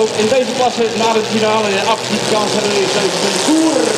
Ook in deze klasse na de finale de kans hebben we deze concours.